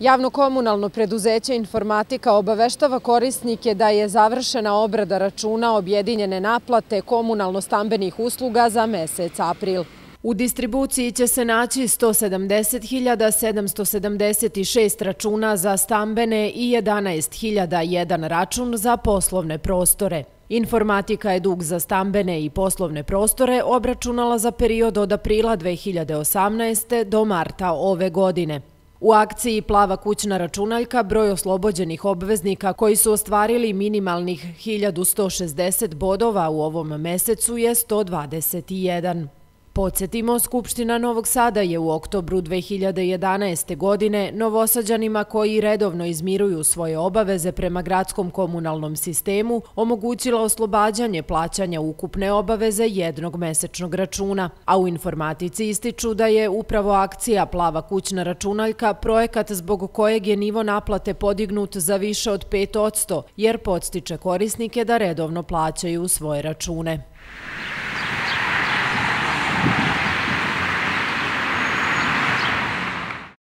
Javno-komunalno preduzeće informatika obaveštava korisnike da je završena obrada računa objedinjene naplate komunalno-stambenih usluga za mesec april. U distribuciji će se naći 170.776 računa za stambene i 11.001 račun za poslovne prostore. Informatika je dug za stambene i poslovne prostore obračunala za period od aprila 2018. do marta ove godine. U akciji Plava kućna računaljka broj oslobođenih obveznika koji su ostvarili minimalnih 1160 bodova u ovom mesecu je 121. Podsjetimo, Skupština Novog Sada je u oktobru 2011. godine novosađanima koji redovno izmiruju svoje obaveze prema gradskom komunalnom sistemu omogućila oslobađanje plaćanja ukupne obaveze jednog mesečnog računa, a u informatici ističu da je upravo akcija Plava kućna računaljka projekat zbog kojeg je nivo naplate podignut za više od 5%, jer podstiče korisnike da redovno plaćaju svoje račune.